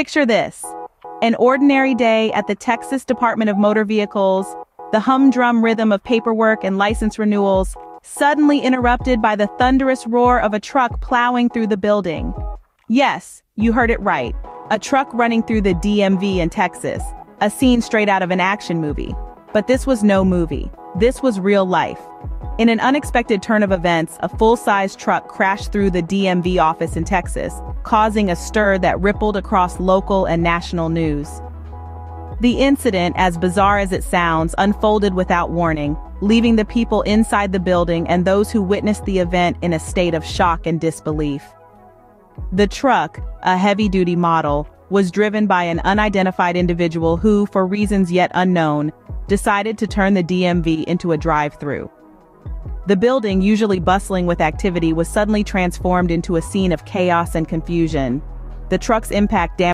Picture this. An ordinary day at the Texas Department of Motor Vehicles, the humdrum rhythm of paperwork and license renewals, suddenly interrupted by the thunderous roar of a truck plowing through the building. Yes, you heard it right. A truck running through the DMV in Texas. A scene straight out of an action movie. But this was no movie. This was real life. In an unexpected turn of events, a full-size truck crashed through the DMV office in Texas, causing a stir that rippled across local and national news. The incident, as bizarre as it sounds, unfolded without warning, leaving the people inside the building and those who witnessed the event in a state of shock and disbelief. The truck, a heavy-duty model, was driven by an unidentified individual who, for reasons yet unknown, decided to turn the DMV into a drive-through. The building, usually bustling with activity, was suddenly transformed into a scene of chaos and confusion. The truck's impact damaged